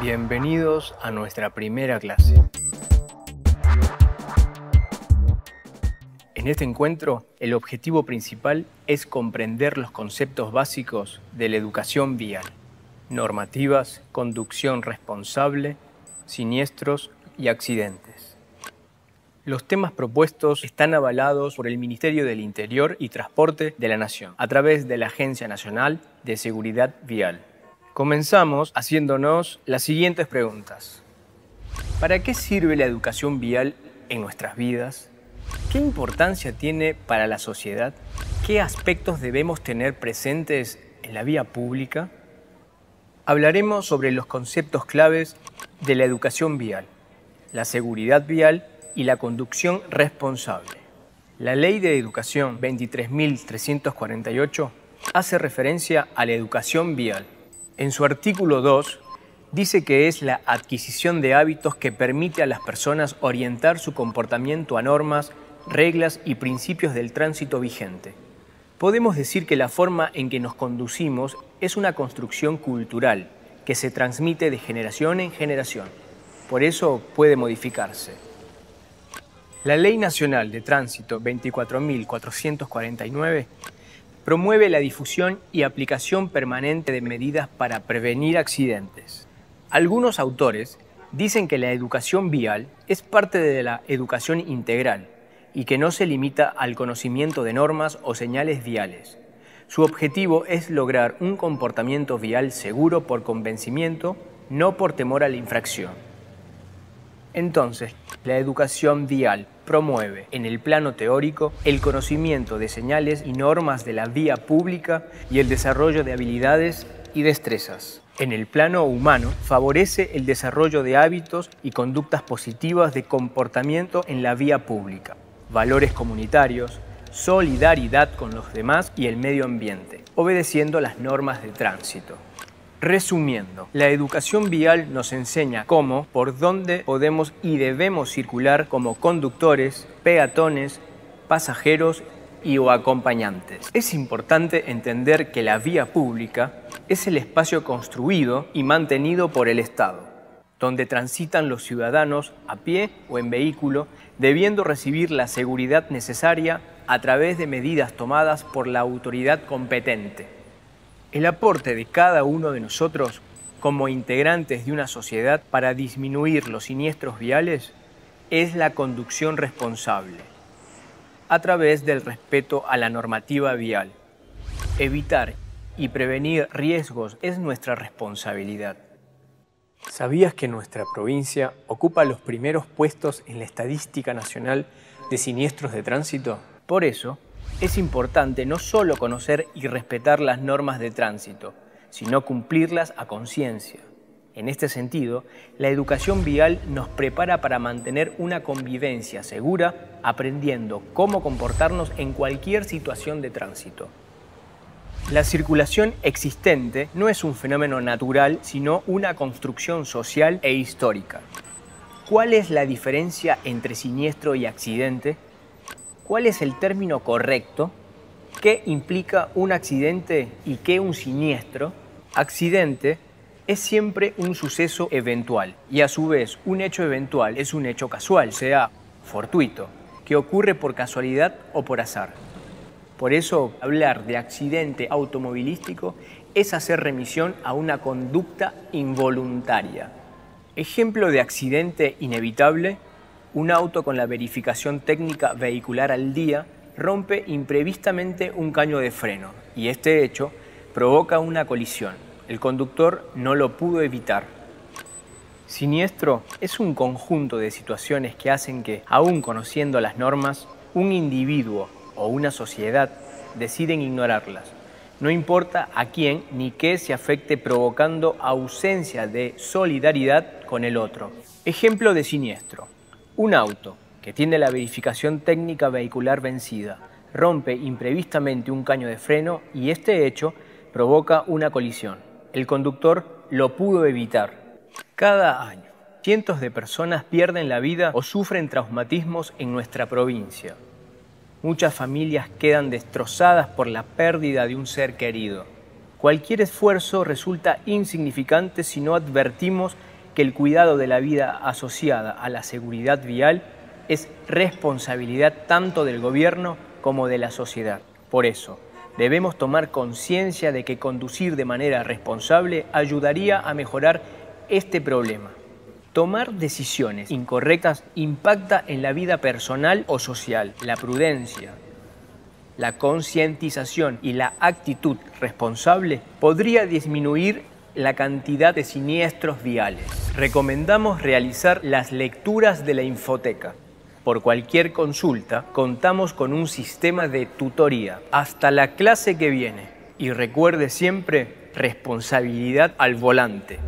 Bienvenidos a nuestra primera clase. En este encuentro, el objetivo principal es comprender los conceptos básicos de la educación vial, normativas, conducción responsable, siniestros y accidentes. Los temas propuestos están avalados por el Ministerio del Interior y Transporte de la Nación, a través de la Agencia Nacional de Seguridad Vial. Comenzamos haciéndonos las siguientes preguntas. ¿Para qué sirve la educación vial en nuestras vidas? ¿Qué importancia tiene para la sociedad? ¿Qué aspectos debemos tener presentes en la vía pública? Hablaremos sobre los conceptos claves de la educación vial, la seguridad vial y la conducción responsable. La Ley de Educación 23.348 hace referencia a la educación vial en su artículo 2, dice que es la adquisición de hábitos que permite a las personas orientar su comportamiento a normas, reglas y principios del tránsito vigente. Podemos decir que la forma en que nos conducimos es una construcción cultural que se transmite de generación en generación. Por eso puede modificarse. La Ley Nacional de Tránsito 24.449 promueve la difusión y aplicación permanente de medidas para prevenir accidentes. Algunos autores dicen que la educación vial es parte de la educación integral y que no se limita al conocimiento de normas o señales viales. Su objetivo es lograr un comportamiento vial seguro por convencimiento, no por temor a la infracción. Entonces, la educación vial promueve, en el plano teórico, el conocimiento de señales y normas de la vía pública y el desarrollo de habilidades y destrezas. En el plano humano, favorece el desarrollo de hábitos y conductas positivas de comportamiento en la vía pública, valores comunitarios, solidaridad con los demás y el medio ambiente, obedeciendo las normas de tránsito. Resumiendo, la educación vial nos enseña cómo, por dónde podemos y debemos circular como conductores, peatones, pasajeros y o acompañantes. Es importante entender que la vía pública es el espacio construido y mantenido por el Estado, donde transitan los ciudadanos a pie o en vehículo, debiendo recibir la seguridad necesaria a través de medidas tomadas por la autoridad competente. El aporte de cada uno de nosotros como integrantes de una sociedad para disminuir los siniestros viales es la conducción responsable, a través del respeto a la normativa vial. Evitar y prevenir riesgos es nuestra responsabilidad. ¿Sabías que nuestra provincia ocupa los primeros puestos en la estadística nacional de siniestros de tránsito? Por eso, es importante no solo conocer y respetar las normas de tránsito, sino cumplirlas a conciencia. En este sentido, la educación vial nos prepara para mantener una convivencia segura, aprendiendo cómo comportarnos en cualquier situación de tránsito. La circulación existente no es un fenómeno natural, sino una construcción social e histórica. ¿Cuál es la diferencia entre siniestro y accidente? Cuál es el término correcto, qué implica un accidente y qué un siniestro. Accidente es siempre un suceso eventual y a su vez un hecho eventual es un hecho casual, sea fortuito, que ocurre por casualidad o por azar. Por eso hablar de accidente automovilístico es hacer remisión a una conducta involuntaria. Ejemplo de accidente inevitable un auto con la verificación técnica vehicular al día rompe imprevistamente un caño de freno y este hecho provoca una colisión. El conductor no lo pudo evitar. Siniestro es un conjunto de situaciones que hacen que, aún conociendo las normas, un individuo o una sociedad deciden ignorarlas. No importa a quién ni qué se afecte provocando ausencia de solidaridad con el otro. Ejemplo de siniestro. Un auto que tiene la verificación técnica vehicular vencida rompe imprevistamente un caño de freno y este hecho provoca una colisión. El conductor lo pudo evitar. Cada año, cientos de personas pierden la vida o sufren traumatismos en nuestra provincia. Muchas familias quedan destrozadas por la pérdida de un ser querido. Cualquier esfuerzo resulta insignificante si no advertimos que el cuidado de la vida asociada a la seguridad vial es responsabilidad tanto del gobierno como de la sociedad. Por eso, debemos tomar conciencia de que conducir de manera responsable ayudaría a mejorar este problema. Tomar decisiones incorrectas impacta en la vida personal o social. La prudencia, la concientización y la actitud responsable podría disminuir la cantidad de siniestros viales. Recomendamos realizar las lecturas de la infoteca. Por cualquier consulta, contamos con un sistema de tutoría. Hasta la clase que viene. Y recuerde siempre responsabilidad al volante.